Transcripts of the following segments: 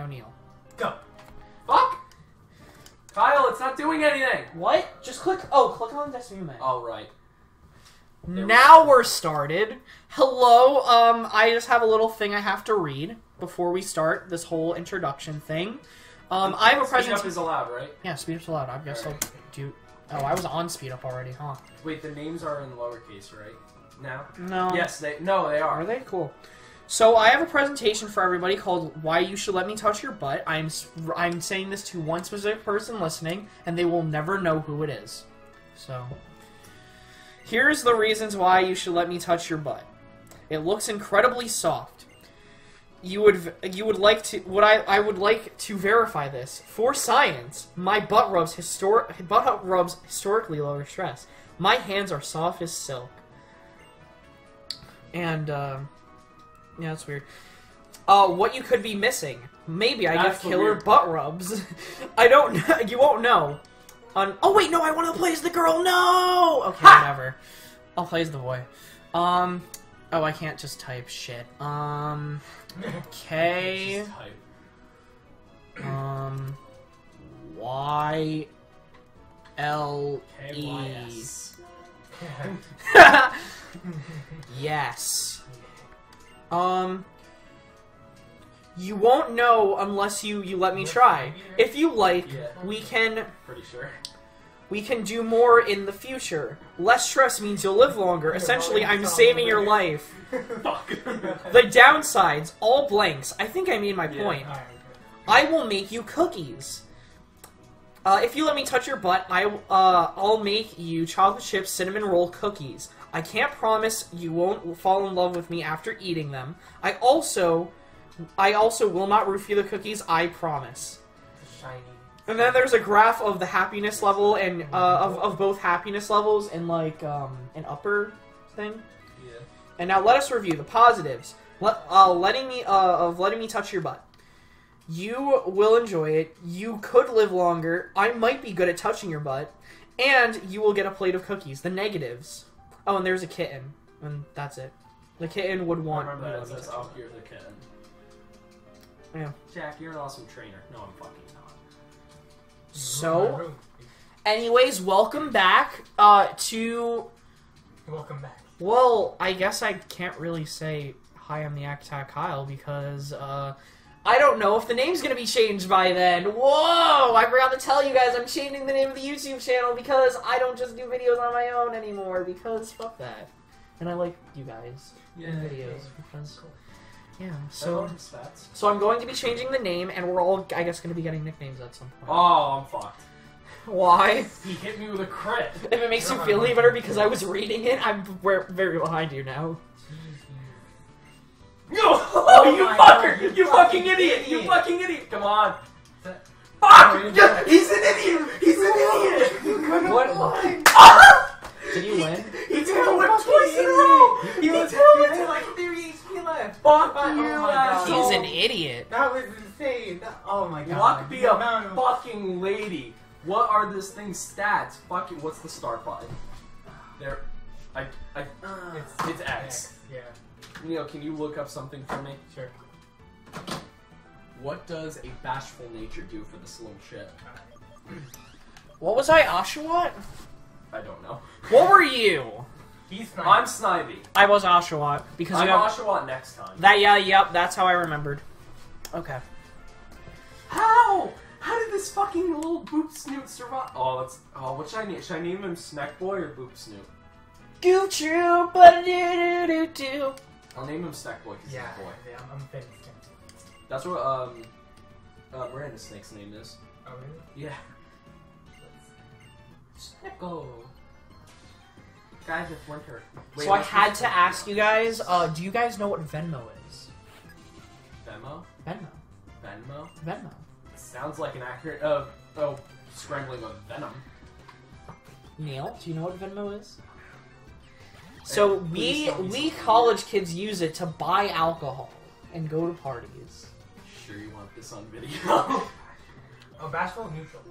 Now Neil. Go. Fuck! Kyle, it's not doing anything! What? Just click. Oh, click on Destiny Man. Oh, right. There Now we're started. Hello. Um, I just have a little thing I have to read before we start this whole introduction thing. Um, I have a present. Speed up is allowed, right? Yeah, speed up's allowed. I guess I'll do. Oh, I was on speed up already, huh? Wait, the names are in lowercase, right? Now? No. Yes, they. No, they Are are. they cool? So I have a presentation for everybody called "Why You Should Let Me Touch Your Butt." I'm I'm saying this to one specific person listening, and they will never know who it is. So here's the reasons why you should let me touch your butt. It looks incredibly soft. You would you would like to would I I would like to verify this for science. My butt rubs histor- butt rubs historically lower stress. My hands are soft as silk. And um yeah, that's weird. Uh, what you could be missing? Maybe I That's the killer weird butt rubs. I don't. know. You won't know. On. Oh wait, no, I want to play as the girl. No. Okay, Ha! whatever. I'll play as the boy. Um. Oh, I can't just type shit. Um. Type. Um. Y. L. E. Yes. Um. You won't know unless you you let me try. If you like, we can Pretty sure. we can do more in the future. Less stress means you'll live longer. Essentially, I'm saving your life. Fuck. The downsides, all blanks. I think I made my point. I will make you cookies. Uh, if you let me touch your butt, I uh, I'll make you chocolate chip cinnamon roll cookies. I can't promise you won't fall in love with me after eating them. I also, I also will not roofie the cookies. I promise. shiny. And then there's a graph of the happiness level and uh, of of both happiness levels and like um, an upper thing. Yeah. And now let us review the positives. Let, uh, letting me uh, of letting me touch your butt. You will enjoy it. You could live longer. I might be good at touching your butt, and you will get a plate of cookies. The negatives. Oh, and there's a kitten, and that's it. The kitten would I want. remember me that. It to says, oh, your you're the kitten. Yeah. Jack, you're an awesome trainer. No, I'm fucking not. butt. So, anyways, welcome back uh, to. Welcome back. Well, I guess I can't really say hi. I'm AckAttack Kyle because uh, I don't know if the name's gonna be changed by then. Whoa! I forgot to tell you guys I'm changing the name of the YouTube channel because I don't just do videos on my own anymore. Because fuck that. And I like you guys in videos because yeah. So, So so I'm going to be changing the name, and we're all I guess gonna be getting nicknames at some point. Oh, I'm fucked. Why? He hit me with a crit. If it makes you feel any better because I was reading it, I'm very behind you now. No! Oh, you fucker! God, you, you fucking fucking idiot! You fucking idiot! Come on! Fuck! Yeah, he's an idiot! He's an idiot! What? Ah! Did you win? He tail whipped twice in a row! He You was tail you like 30 HP left. Fuck Oh you, my God. asshole! He's an idiot. That was insane. That- oh my god. Luck be a amount of- fucking lady. What are this thing's stats? Fucking, what's the start button? There. I. I. It's, It's X. Yeah, Neil, can you look up something for me? sure. What does a bashful nature do for this little shit? What was I, Oshawott? I don't know. What were you? He's fine. I'm Snivy. I was Oshawott because I'm you have Oshawott next time. that. Yeah, yep. That's how I remembered. Okay. How? How did this fucking little boop snoot survive? Oh, that's. Oh, what should I name? Should I name him Snack Boy or Boop Snoot? Gooch Troop, ba do do do do. I'll name him Snack Boy because Yeah, he's a boy. yeah, I'm, I'm finished. That's what um, uh, Miranda Snake's name is. Oh really? Yeah. Snickle. Guys with winter. Wait, So I had to ask you guys. Uh, do you guys know what Venmo is? Venmo. Venmo. Venmo. Venmo. Sounds like an accurate. Uh, oh, scrambling of venom. Neil, do you know what Venmo is? So we we college kids use it to buy alcohol and go to parties. Sure, you want this on video? Oh, basketball neutral.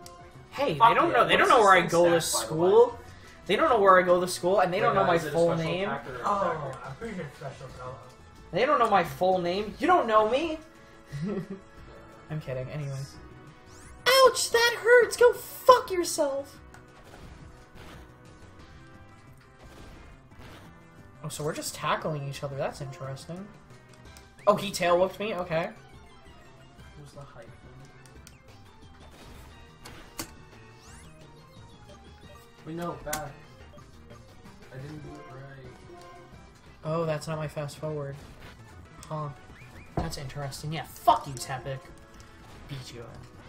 Hey, Fuck they don't yeah, know. They don't know where I thing go to stat, the school. They don't know where I go to school, and they don't know uh, my full name. Oh, I'm pretty sure special fellow. They don't know my full name. You don't know me. I'm kidding. Anyways. Ouch! That hurts. Go fuck yourself. Oh, so we're just tackling each other. That's interesting. Oh, he tail whipped me. Okay. Who's the hype? Wait, no, back. I didn't do it right. Oh, that's not my fast forward. Huh. That's interesting. Yeah, fuck you, Tepig. Beat you.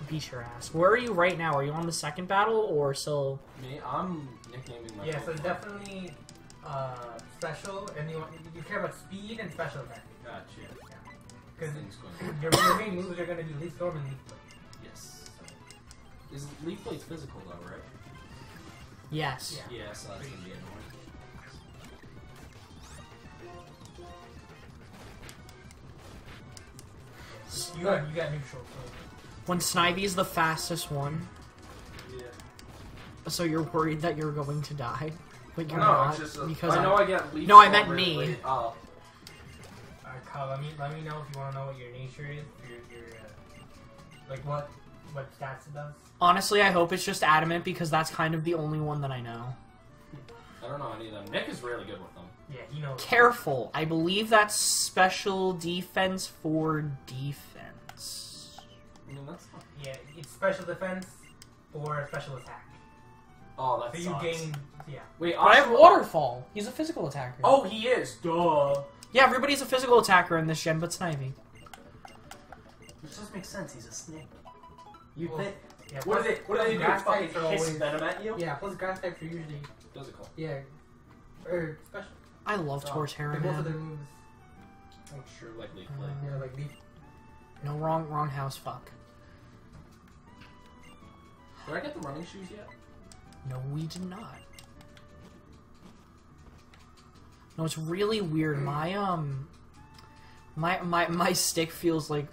Beat your ass. Where are you right now? Are you on the second battle or still? Me, I'm nicknaming my Yeah, so definitely uh, special, and you, want- you care about speed and special attack. Gotcha. Because Things your, your main moves are going to be Leaf Storm and Leaf Blade. Yes. Is Leaf Blade's physical though, right? Yes. Yeah. Yeah, so that's gonna be annoying. You got, you got neutral, so. When Snivy's the fastest one, Yeah. so you're worried that you're going to die, but you're no, not it's just a, because I know I- I get Leaf No, I meant me. late. Oh. Alright, Kyle, let me, let me know if you want to know what your nature is. Your, your, uh, like what, what stats it does. honestly, I hope it's just adamant because that's kind of the only one that I know. I don't know any of them. Nick is really good with them. Yeah, he knows. Careful. I believe that's special defense for defense. I mean, that's not. Yeah, it's special defense or special attack. Oh, that So sucks. you gain, yeah. Wait, But I have Waterfall. He's a physical attacker. Oh, he is. Duh. Yeah, everybody's a physical attacker in this gen, but Snivy. Which doesn't make sense. He's a snake. You Well, think? Yeah, What plus- do they? What do they do? grass Fucking types are hiss always- venom at you? Yeah, plus grass types are usually Physical. yeah, or special. I love So, Torterra, like, Most of man. their moves, Oh, sure, like Leaf Uh, Blade. yeah, like leaf. No, wrong, wrong house. Fuck. Did I get the running shoes yet? No, we did not. No, it's really weird. My um, my my my stick feels like.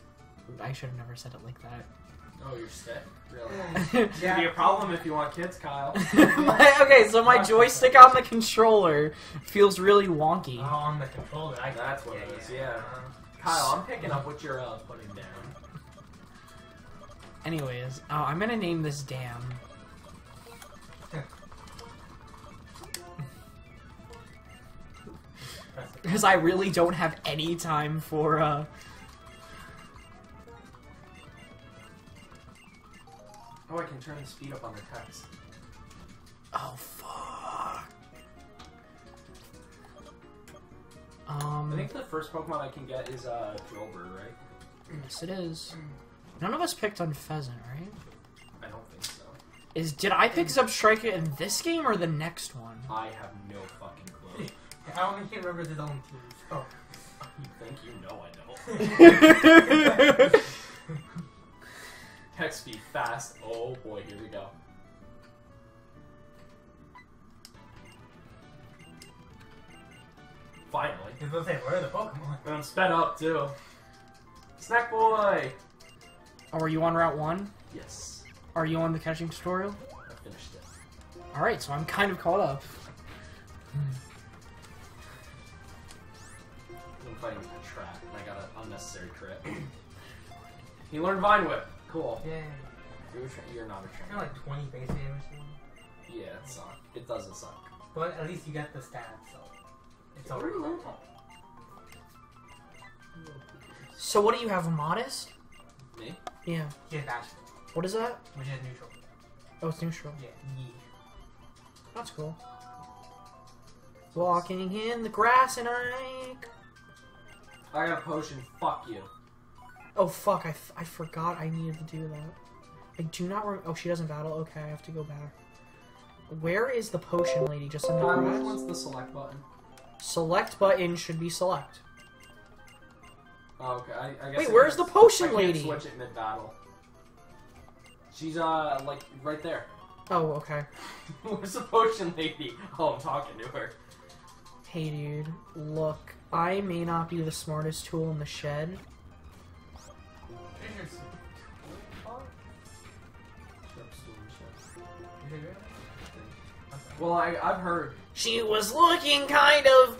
I should have never said it like that. Oh, your stick. Really? My- Could be a problem if you want kids, Kyle. okay, so my joystick on the controller feels really wonky. Oh, on the controller. I, That's what it is, yeah. Uh, Kyle, I'm picking up what you're uh, putting down. Anyways, oh, I'm gonna name this dam. Because I really don't have any time for, uh... Oh, I can turn the speed up on the text. Oh, fuck. Um... I think the first Pokemon I can get is uh, Drillbur, right? yes it is. None of us picked on Pheasant, right? I don't think so. Is Did I pick Zebstrika in this game or the next one? I have no fucking clue. I only can remember his own team. So you think you know I know. Text speed fast. Oh boy, here we go. Finally. he's gonna say, "Where are the Pokemon?" And I'm sped up too. Snack boy! oh, are you on Route 1? Yes. Are you on the catching tutorial? I finished it. Alright, so I'm kind of caught up. he learned Vine Whip. Cool. Yeah, You're, tra- you're not a kind trainer. of like 20 base damage, Yeah, it sucks. It doesn't suck. but at least you get the stats, so it's already. So what do you have, Modest? Me? Yeah. He has What is that? which is neutral. Oh, it's neutral. Yeah, yeah. That's cool. Walking in the grass and I... I got a potion. Fuck you. Oh, fuck. I, f- I forgot I needed to do that. I do not rem- Oh, she doesn't battle? Okay, I have to go back. Where is the potion lady? Just in the Uh, which one's the select button? Select button should be select. Oh, okay. I, I guess Wait, where's the potion lady? switch it mid battle. She's uh like right there. Oh, okay. Where's the potion lady? Oh, I'm talking to her. Hey, dude. Look, I may not be the smartest tool in the shed. Well, I I've heard She was looking kind of...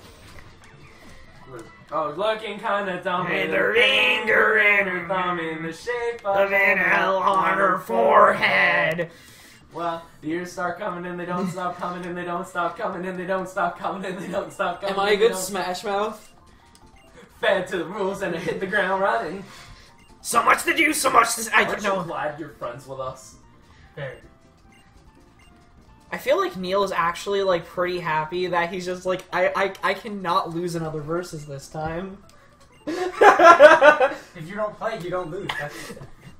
where Oh, looking kinda dumb And with her her finger and her her thumb in the shape Of of an L on her forehead. Well, the years start coming and they don't stop coming and they don't stop coming and they don't stop coming and they don't stop coming. Am I a good Smash Mouth? Fed to the rules and I hit the ground running. So much to do, so much to. I Aren't don't you know. glad you're friends with us? Very. I feel like Neil is actually like pretty happy that he's just like I I, I cannot lose another versus this time. If you don't play, you don't lose. That's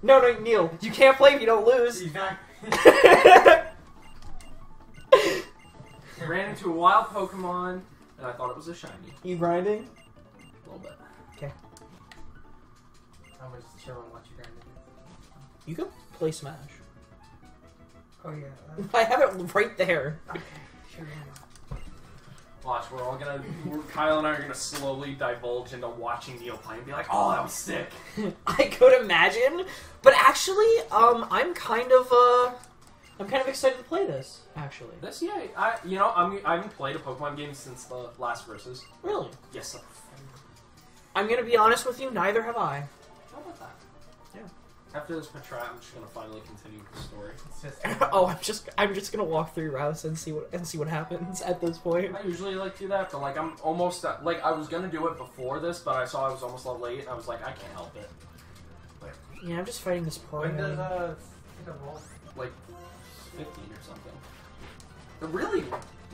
no, no, Neil, you can't play if you don't lose. exactly. Ran into a wild Pokemon and I thought it was a shiny. you grinding? A little bit. Okay. I'm just chill and watch you grind it. You can play Smash. Oh yeah. I have it right there. okay. Sure. Watch, we're all gonna, we're, Kyle and I are gonna slowly divulge into watching Neil play and be like, oh, that was sick. I could imagine, but actually, um, I'm kind of uh, I'm kind of excited to play this. Actually, This, yeah, I, you know, I'm, I haven't played a Pokemon game since the last versus. really, Yes, sir. I'm gonna be honest with you. Neither have I. How about that? Yeah. After this Patra, I'm just gonna finally continue the story. Oh, I'm just I'm just gonna walk through routes and see what and see what happens at this point. I usually like do that, but like I'm almost at, like I was gonna do it before this, but I saw I was almost a little late, and I was like, I can't help it. Yeah, I'm just fighting this When part. does uh? Like 15 or something. They're really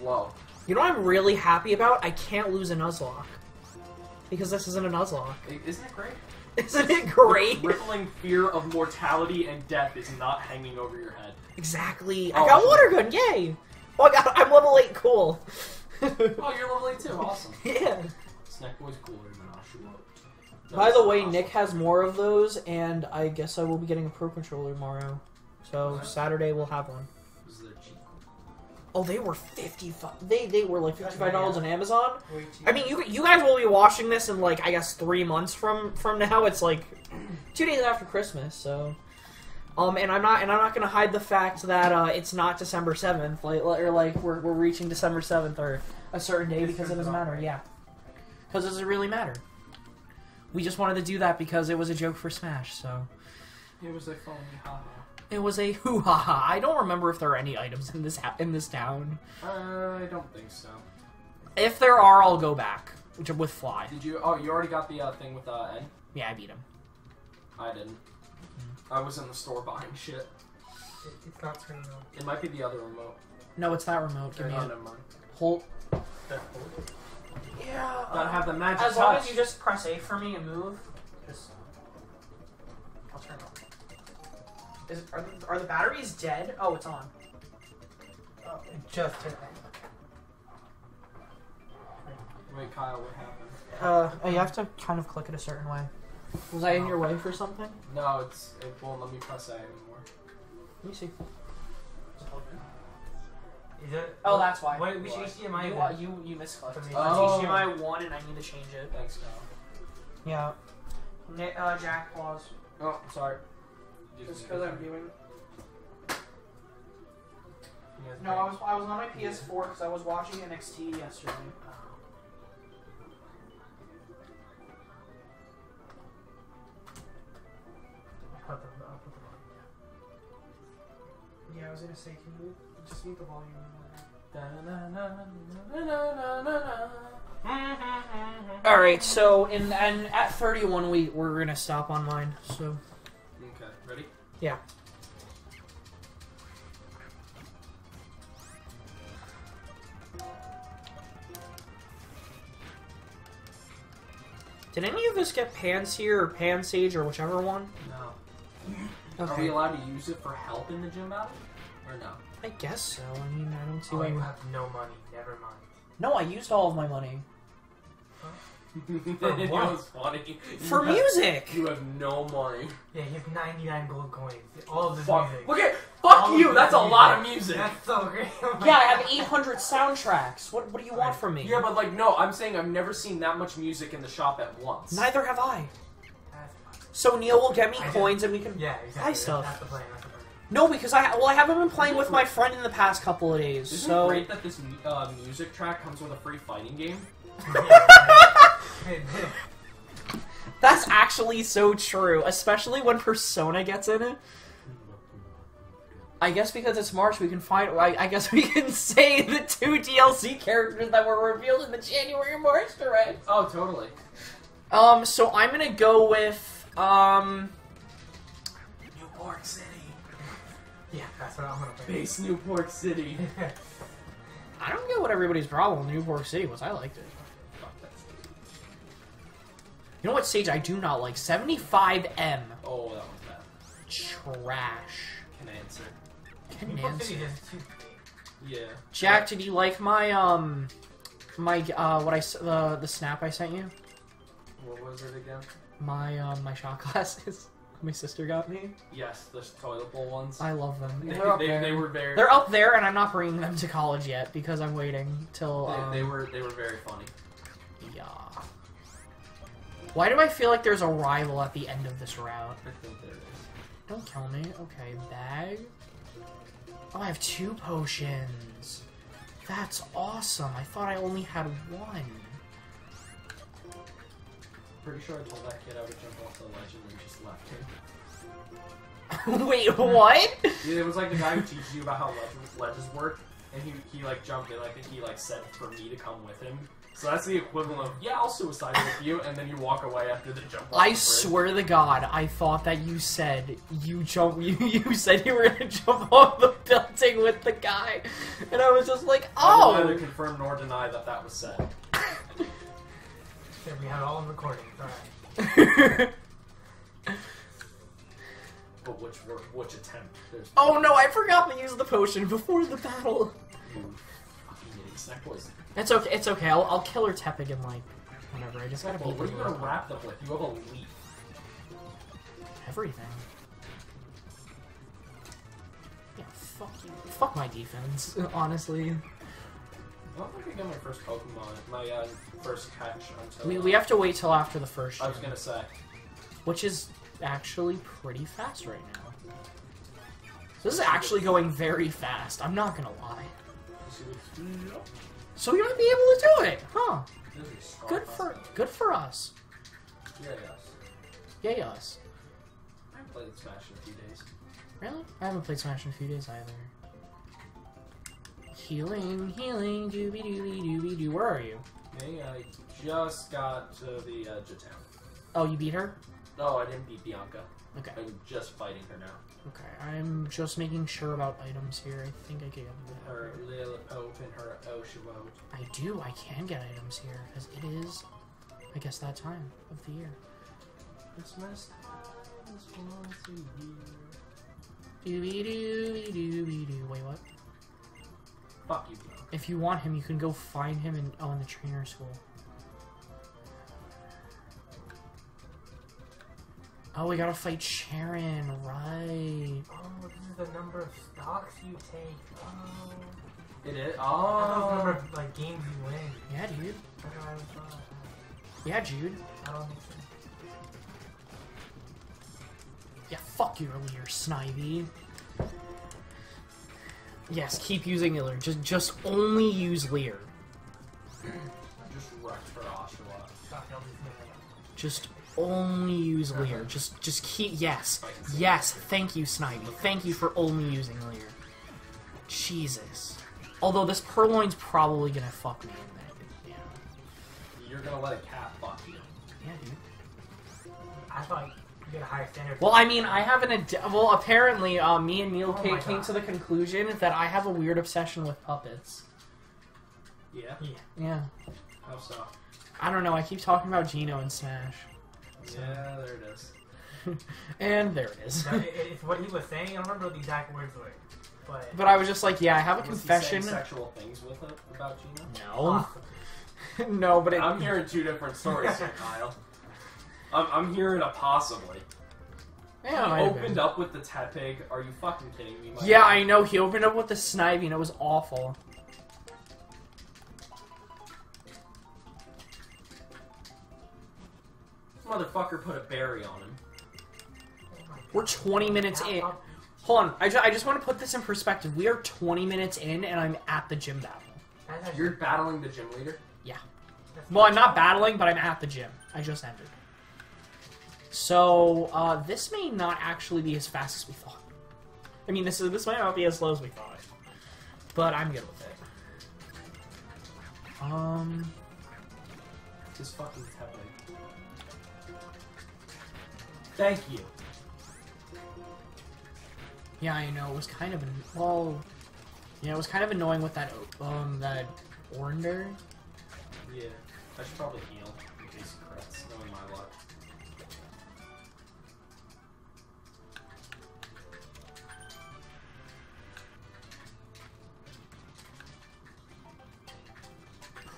low. You know what I'm really happy about? I can't lose a Nuzlocke. Because this isn't a Nuzlocke. Isn't it great? Isn't it great? The crippling fear of mortality and death is not hanging over your head. Exactly. Oh. I got water gun, yay! Oh, I got, I'm level 8, cool. Oh, you're level 8 too. Awesome. yeah. Snack Boy's cooler than Oshawott. By the way, Nick has more of those, and I guess I will be getting a Pro Controller tomorrow. So Okay. Saturday we'll have one. Oh, they were fifty. They they were like fifty five dollars on Amazon. I mean, you you guys will be watching this in like I guess three months from from now. It's like two days after Christmas, so. Um, and I'm not, and I'm not gonna hide the fact that uh, it's not December seventh, like, or like we're, we're reaching December seventh or a certain day because it doesn't matter. Yeah, because it doesn't really matter. We just wanted to do that because it was a joke for Smash, so It was a phony, haha. It was a hoo ha ha. I don't remember if there are any items in this in this town. Uh, I don't think so. If there are, I'll go back which with Fly. Did you? Oh, you already got the uh, thing with uh, Ed. Yeah, I beat him. I didn't. I was in the store buying shit. It, it's not turning on. It might be the other remote. No, it's that remote. Give me Oh, it. never mind. Hold. Yeah. Gotta have the magic As long as you just press A for me and move, just Is are, the, are the batteries dead? Oh, it's on. Oh, it just hit. Wait, Kyle, what happened? Uh, oh, you have to kind of click it a certain way. Was I in your way for something? No, it's it won't let me press A anymore. Let me see. Is it? Oh, that's why. Wait, which Why? HDMI You, is uh, you, you misclicked. It's It's Oh. HDMI 1 and I need to change it. Thanks, Kyle. Yeah. Nick, uh, Jack, pause. Oh, sorry. Just because I'm viewing. Yes, No, I was I was on my PS4 because I was watching NXT yesterday. Put the- I'll put the volume down. Yeah, I was gonna say, can you just mute the volume? All right, so in and at 31 we we're gonna stop on mine. So Okay, ready? Yeah. did any of us get Panseer or Pansage or whichever one? No. Are we allowed to use it for help in the gym battle? Or no? I guess so. I mean, I don't see Oh, why. you you- have no money. Never mind. No, I used all of my money it what? was funny. for have- music. You have no money. Yeah, you have 99 gold coins. All of this Fuck. music. Look at. Fuck All you. That's this a lot of music. That's so great. Oh my Yeah, I have 800 soundtracks. What What do you want from me? Yeah, but like, no. I'm saying I've never seen that much music in the shop at once. Neither have I. So Neil will get me I did- coins and we can. Yeah, exactly. Buy stuff. That's the. That's the plan. No, because I well I haven't been playing with my friend in the past couple of days. Isn't so it great that this uh, music track comes with a free fighting game? That's actually so true, especially when Persona gets in it. I guess because it's March, we can find. I, I guess we can say the two DLC characters that were revealed in the January and March direct. Oh, totally. Um, so I'm gonna go with um. New Pork City. yeah, that's what I'm gonna play. Base New Pork City. I don't get what everybody's problem with New Pork City was. I liked it. Fuck that city. You know what stage I do not like? 75M. Oh, that was bad. Trash. Can answer. Can New Pork answer. City is too big. Yeah. Jack, did you like my um, my uh, what I, the the snap I sent you? What was it again? My um, my shot glasses. my sister got me. Yes, the toilet bowl ones. I love them. they, They're up they, there. they were very. They're up there, and I'm not bringing them to college yet because I'm waiting till. They, Um, they were they were very funny. Yeah. Why do I feel like there's a rival at the end of this route? I think there is. Don't kill me. Okay, bag. Oh, I have two potions. That's awesome. I thought I only had one. Pretty sure I told that kid I would jump off the ledge and then just left him. Wait, what? Yeah, it was like the guy who teaches you about how ledges, ledges work, and he, he like jumped in. I think he like said for me to come with him. So that's the equivalent of yeah, I'll suicide with you, and then you walk away after the jump. off I the swear to God, I thought that you said you jump. You, you said you were gonna jump off the building with the guy, and I was just like, oh. I will oh! neither oh. confirm nor deny that that was said. Yeah, we had it all in recordings. Alright. But which which attempt? There's oh no, I forgot to use the potion before the battle. You fucking idiot. It's okay. It's okay. I'll, I'll kill her Tepig in like whatever. I just gotta Well, beat what are you gonna wrap them with? You have a leaf. everything. Yeah, fuck you. Fuck my defense. Honestly, I don't think I get my first Pokemon, my uh, first catch until. we, we have to wait till after the first, I was gonna say. which is actually pretty fast right now. This is actually going very fast. I'm not gonna lie. So you might be able to do it, huh? Good for good for us. Yeah, yes. Yay us. I haven't played Smash in a few days. Really? I haven't played Smash in a few days either. Healing, healing, dooby dooby dooby doo. Where are you? Me, I just got to the edge of town. Oh, you beat her? No, I didn't beat Bianca. Okay. I'm just fighting her now. Okay. I'm just making sure about items here. I think I can get Her Lillipup and her Oshawott. I do. I can get items here because it is, I guess, that time of the year. Christmas time is once a year. Dooby dooby dooby doo. Wait, what? Fuck you, If you want him, you can go find him in oh in the trainer school. Oh, we gotta fight Cheren, right? Oh, this is the number of stocks you take. Oh. It is? I thought it was the number Oh! of like games you win. Yeah, dude. That's what I was thought. Yeah, Jude. I don't think so. Yeah, fuck your Leer, Snivy. Yes, keep using Leer. Just, just only use Leer. I just wrecked her Oshawott. Stock all these minutes. Just only use Leer. Just, just keep. Yes, yes. Thank you, Snivy. Thank you for only using Leer. Jesus. Although this Purrloin's probably gonna fuck me in that. Yeah. You're gonna let a cat fuck you. Yeah, dude. I thought you get a higher standard. Well, I mean, I have an ad- well. Apparently, uh, me and Neil Oh K came God. to the conclusion that I have a weird obsession with puppets. Yeah? yeah. Yeah, How so? I don't know. I keep talking about Geno and Smash, Yeah, there it is. and there it is. That- it- it's what he was saying. I don't remember what the exact words were, but but I was just like, yeah, I have a Was confession. saying sexual things with it about Gina? No, possibly. no, but it, I'm hearing two different stories here, Kyle. I'm, I'm hearing a possibly. Yeah, he it might have opened been. up with the Tepig. Are you fucking kidding me? My Yeah, God. I know. He opened up with the Snivy, and it was awful. Motherfucker put a berry on him. We're 20 minutes in. Hold on, I, ju- I just want to put this in perspective. We are 20 minutes in, and I'm at the gym battle. You're battling the gym leader? Yeah. Well, I'm not battling, but I'm at the gym. I just entered. So uh, this may not actually be as fast as we thought. I mean, this is this might not be as slow as we thought, but I'm good with it. Um, This fucking Tepe. Thank you. yeah, I know it was kind of an well, yeah, it was kind of annoying with that um that Ornder. Yeah. I should probably heal in case he crits, knowing my luck.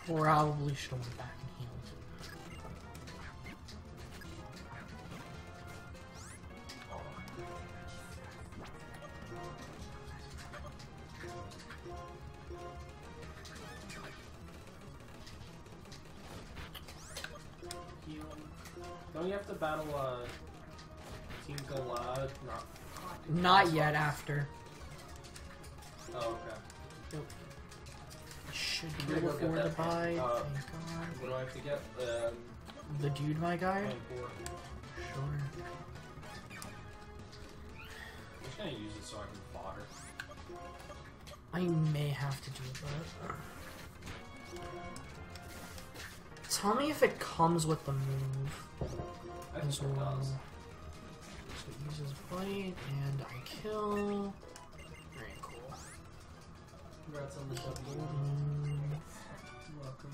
Probably should have went back have to battle uh Team Galad? Not Not yet. After Oh, okay. should Yeah, be go get before the buy. Uh, Thank God. What do I have to get? Um The dude, my guy. Sure. I'm just gonna use it so I can fodder. I may have to do that. Tell me if it comes with the move as it well. does. So it uses bite and I kill. Very cool. Congrats on the W. Mm, You're welcome.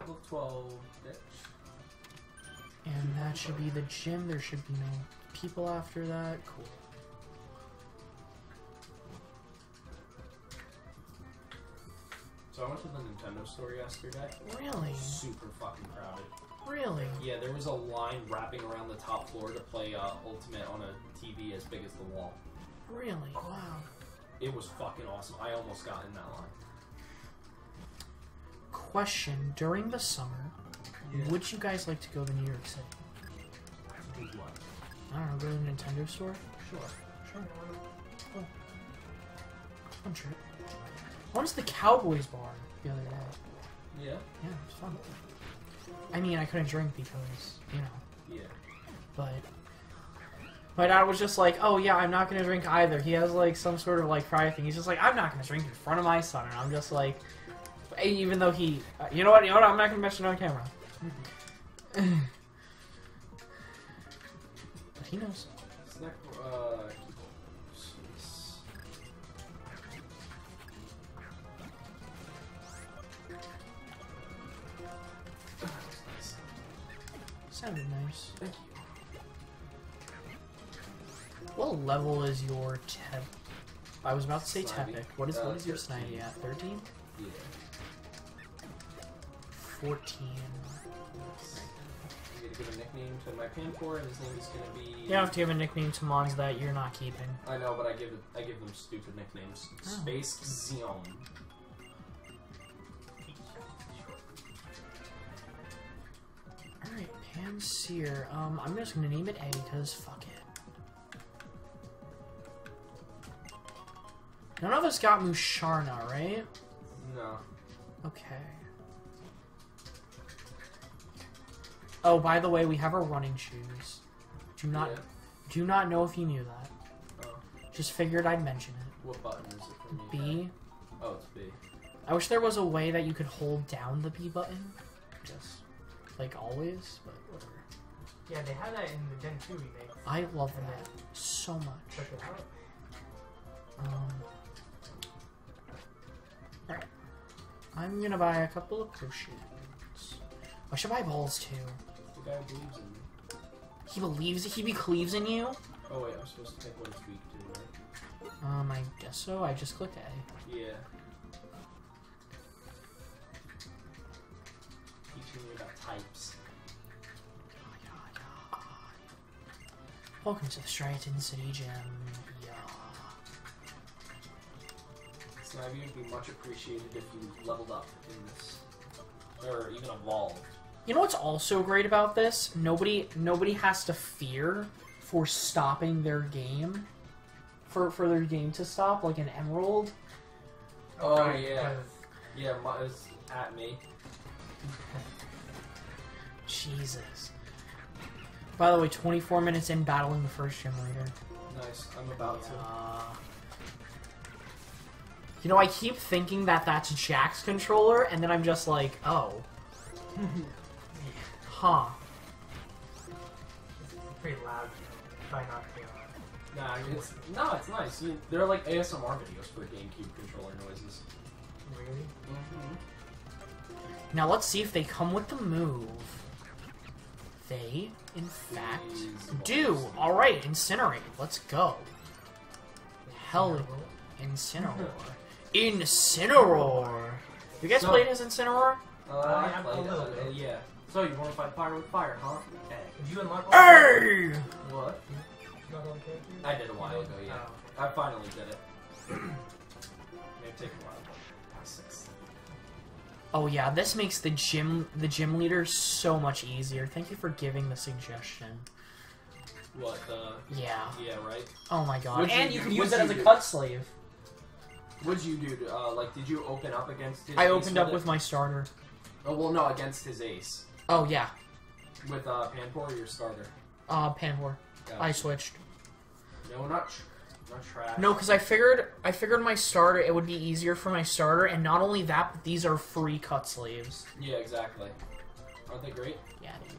Level 12, bitch. and that should be the gym. There should be no people after that. Cool. So I went to the Nintendo store yesterday. Really? Super fucking crowded. Really? Yeah, there was a line wrapping around the top floor to play uh, Ultimate on a TV as big as the wall. Really? Wow. It was fucking awesome. I almost got in that line. Question: During the summer, would you guys like to go to New York City? Do what? I don't know. Go to the Nintendo store. Sure. Sure. Cool. Fun trip. I the Cowboys bar the other day. Yeah. Yeah, it was fun. I mean, I couldn't drink because, you know, Yeah. but my dad was just like, "Oh yeah, I'm not gonna drink either." He has like some sort of like pride thing. He's just like, "I'm not gonna drink in front of my son," and I'm just like, even though he, uh, you know what, you know what, I'm not gonna mention it on camera. but he knows. Snack, uh, Sounded nice. Thank you. What level is your tep? I was about to say? Tepig. What is Uh, what is your 13. Snivy at? 13? Yeah. 14. I'm gonna give a nickname to my Panpour, and his name is gonna be. You don't have to give a nickname to mons that you're not keeping. I know, but I give I give them stupid nicknames. Oh. Space Zion. Panseer. Um, I'm just gonna name it A because fuck it. None of us got Musharna, right? No. Okay. Oh, by the way, we have our running shoes. Do not Yeah. do not know if you knew that. Oh. Just figured I'd mention it. What button is it for me? B. Oh, it's B. I wish there was a way that you could hold down the B button. Just like always, but whatever. Yeah, they had that in the Gen 2 remake. I love that so much. Check it out. Um, Alright. I'm gonna buy a couple of potions. I should buy balls too. The guy believes in me. He believes he believes in you? Oh wait, I'm supposed to pick what it's weak to, right? Um, I guess so. I just clicked A. Yeah. Welcome to the Striaton City Gym. Yeah. Snivy would be much appreciated if you leveled up in this. Or even evolved. You know what's also great about this? Nobody nobody has to fear for stopping their game. For for their game to stop, like an emerald. Oh, Right, yeah. Yeah, my, it's at me. Jesus. By the way, 24 minutes in battling the first gym leader. Nice. I'm about to. Uh, you know, I keep thinking that that's Jack's controller, and then I'm just like, oh. huh. It's pretty loud. Try not to. Nah, it's no, it's nice. You, they're like ASMR videos for GameCube controller noises. really? Now let's see if they come with the move. They, in fact, Please, do. Alright, Incinerate. Let's go. Hell, No. Incineroar. Incineroar! You guys So- played as Incineroar? Uh, I I played played a little bit. yeah. So you want to fight fire with fire, huh? Okay. Did you unlock all Hey! What? unlock all the characters? I did a while ago, yeah. Oh, I finally did it. May take a while, but six. Oh yeah, this makes the gym the gym leader so much easier. Thank you for giving the suggestion. What? Uh, Yeah. yeah, right. Oh my god. What'd and you do- can use it as a do? cut slave. What'd you do? To, uh, like, did you open up against his? I ace opened up it? with my starter. Oh well, no, against his ace Oh yeah. with uh, Panpour or your starter. Uh Panpour. Gotcha. I switched. No, not tr- not trash. No, because I figured I figured my starter it would be easier for my starter, and not only that, but these are free cut sleeves. Yeah, exactly. Aren't they great? Yeah, dude.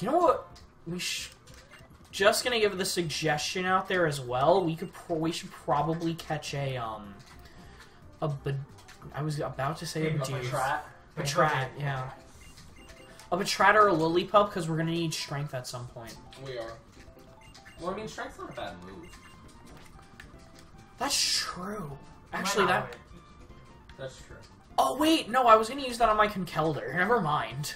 You know what? We sh- just gonna give the suggestion out there as well. We could pro- we should probably catch a um a I was about to say a Maybe a Bidoof. Trat. A Trat, yeah. A Patrat or a Lillipup because we're gonna need strength at some point. We are. Well, I mean, strength's not a bad move. That's true. Actually, that. win. That's true. Oh wait, no, I was gonna use that on my Conkeldurr. Never mind.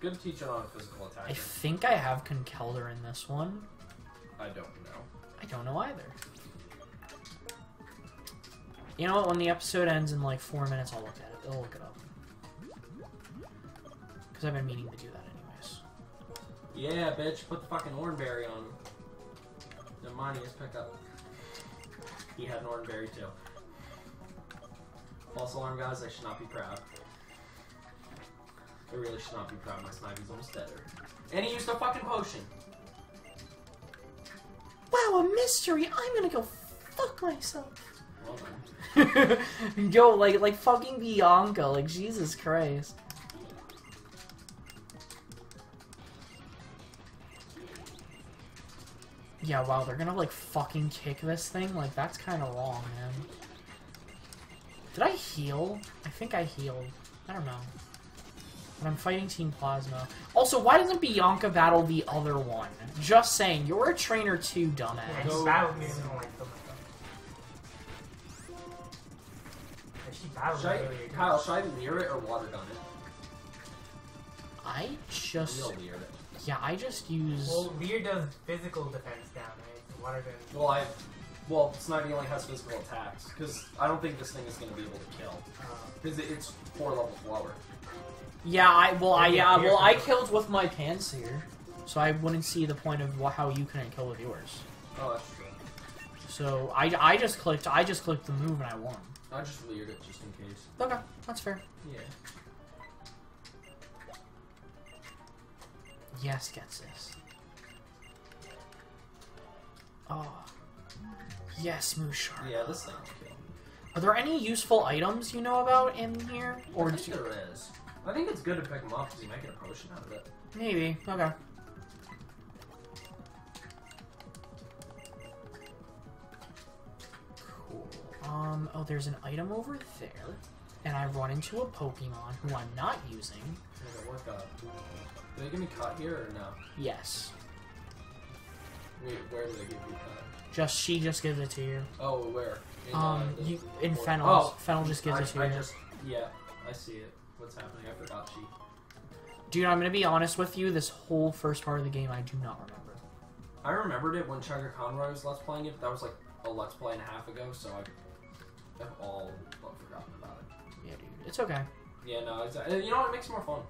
Good to teach it on a physical I think I have Conkeldurr in this one. I don't know. I don't know either. You know what? When the episode ends in like four minutes, I'll look at it. I'll look it up. Because I've been meaning to do that anyways. Yeah, bitch, put the fucking Oranberry on him. Never mind, he has pickup. He had an Oranberry too. False alarm, guys, I should not be proud. I really should not be proud. My Snively's almost dead. And he used a fucking potion. Wow, a mystery! I'm gonna go fuck myself. Well done. Yo, like like fucking Bianca, like Jesus Christ. Yeah, wow, they're gonna like fucking kick this thing? Like that's kinda wrong, man. Did I heal? I think I healed. I don't know. But I'm fighting Team Plasma. Also, why doesn't Bianca battle the other one? Just saying, you're a trainer too, Yeah, dumbass. he Go- battled me and I don't like them. She battled Should me I. Kyle, should I leer it or water gun it? I just gonna leer it. Yeah, I just use Well, Lear does physical defense down, right? Water damage. Well, I. Well, Snivy only has physical attacks, because I don't think this thing is going to be able to kill. Uh, Because it's four levels lower. Yeah, I well, I yeah, Yeah, well, I killed with my Panseer, so I wouldn't see the point of how you couldn't kill with yours. Oh, that's true. So I, I just clicked, I just clicked the move and I won. I just leered it just in case. Okay, that's fair. Yeah. Yes, gets this. Oh, yes, Mushar. Yeah, this thing will. Are there any useful items you know about in here, Or I do there is. I think it's good to pick them up because you might get a potion out of it. maybe? Okay. Cool. Um. Oh, there's an item over there, and I run into a Pokemon who I'm not using. Make it work Do they give me cut here or no? Yes. Wait, where do they give you cut? Just she just gives it to you. Oh, where? In, uh, Um, the- you in Fennel. Oh, Fennel just gives I, it to I you. just yeah, I see it. What's happening? I forgot she. Dude, I'm gonna be honest with you. This whole first part of the game, I do not remember. I remembered it when ChuggaConroy was let's playing it. But that was like a let's play and a half ago, so I have all but forgotten about it. Yeah, dude, it's okay. Yeah, no, exactly. You know what? It makes it more fun.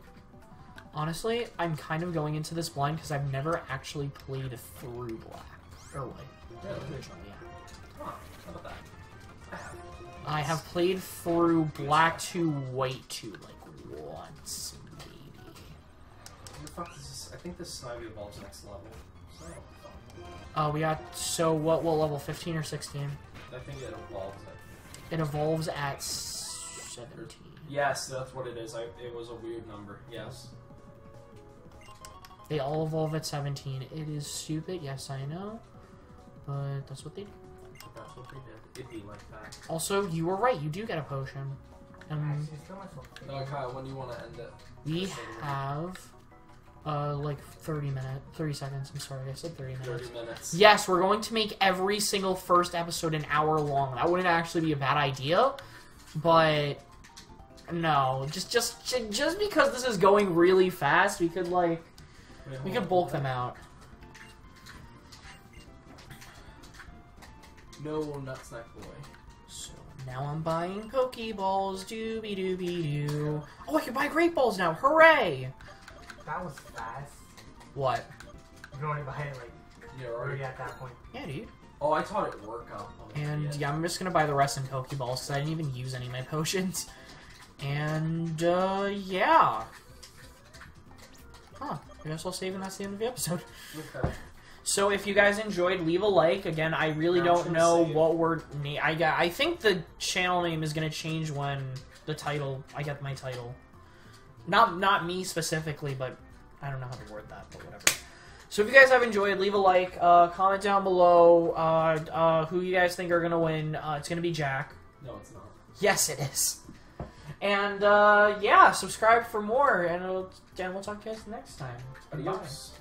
Honestly, I'm kind of going into this blind because I've never actually played through black. Or white. Really? Originally, yeah. Huh, how about that? I have. Played through black to white to like once, maybe. The fuck is this? I think this Snivy evolves next level. Oh, uh, we got so what? What level? Fifteen or sixteen? I think it evolves. At... It evolves at seventeen. Yes, that's what it is. I, it was a weird number. Yes. They all evolve at seventeen. It is stupid. Yes, I know, but that's what they do. That's what they be like that. Also, you were right. You do get a potion. Um, Actually, it's still myself. No, Kyle, when do you want to end it? we have uh like thirty minutes, thirty seconds. I'm sorry, I said thirty minutes. 30 minutes. Yes, we're going to make every single first episode an hour long. That wouldn't actually be a bad idea, but no, just just just because this is going really fast, we could like we can bulk them out. No Nutsnack Boy. So now I'm buying Pokeballs, doobie doobie doo. Oh, I can buy Great Balls now! Hooray! That was fast. What? You can only buy it like Yeah, already at that point. Yeah, dude. Oh, I taught it work up. And DS. yeah, I'm just gonna buy the rest in Pokeballs because I didn't even use any of my potions. And uh, yeah. I guess I'll save and that's the end of the episode. Okay. So if you guys enjoyed, leave a like. Again, I really don't know save. what we're. I got. I think the channel name is gonna change when the title. I get my title. Not not me specifically, but I don't know how to word that, but whatever. So if you guys have enjoyed, leave a like, uh, comment down below uh, uh, who you guys think are gonna win. Uh, it's gonna be Jack. No, it's not. Yes, it is. And uh, yeah, subscribe for more, and, and we'll talk to you guys next time. Adios.